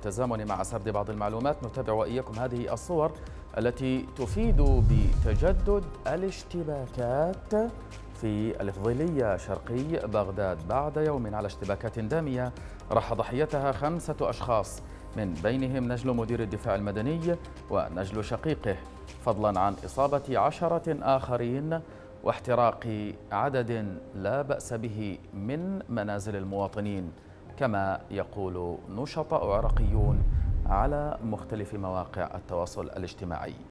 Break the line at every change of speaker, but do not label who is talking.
بالتزامن مع سرد بعض المعلومات. نتابع وإياكم هذه الصور التي تفيد بتجدد الاشتباكات في الإفضلية شرقي بغداد بعد يوم على اشتباكات دامية. راح ضحيتها خمسة أشخاص من بينهم نجل مدير الدفاع المدني ونجل شقيقه. فضلا عن إصابة عشرة آخرين واحتراق عدد لا بأس به من منازل المواطنين. كما يقول نشطاء عراقيون على مختلف مواقع التواصل الاجتماعي.